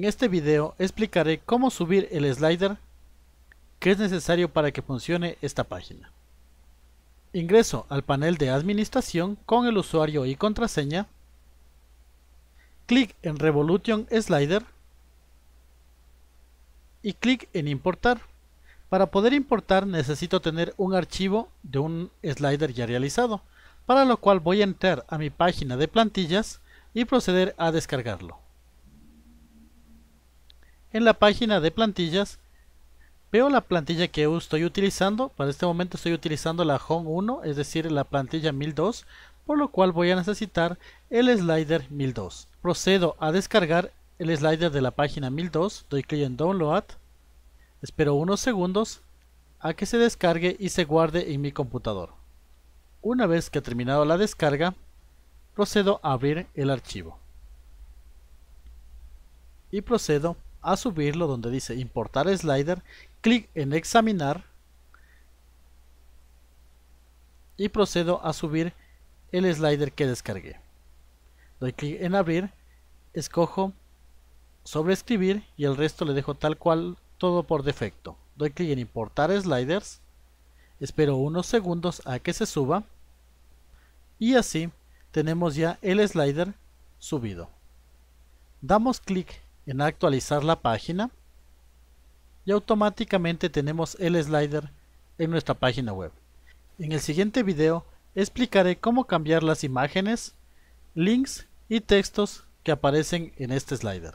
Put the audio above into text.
En este video explicaré cómo subir el slider que es necesario para que funcione esta página. Ingreso al panel de administración con el usuario y contraseña, clic en Revolution Slider y clic en importar. Para poder importar necesito tener un archivo de un slider ya realizado, para lo cual voy a entrar a mi página de plantillas y proceder a descargarlo. En la página de plantillas veo la plantilla que estoy utilizando, para este momento estoy utilizando la Home 1, es decir la plantilla 1002, por lo cual voy a necesitar el slider 1002. Procedo a descargar el slider de la página 1002, doy clic en Download, espero unos segundos a que se descargue y se guarde en mi computador. Una vez que ha terminado la descarga, procedo a abrir el archivo. Y procedo a subirlo donde dice importar slider, clic en examinar y procedo a subir el slider que descargué. Doy clic en abrir, escojo sobreescribir y el resto le dejo tal cual todo por defecto. Doy clic en importar sliders, espero unos segundos a que se suba y así tenemos ya el slider subido. Damos clic en actualizar la página y automáticamente tenemos el slider en nuestra página web. En el siguiente video explicaré cómo cambiar las imágenes, links y textos que aparecen en este slider.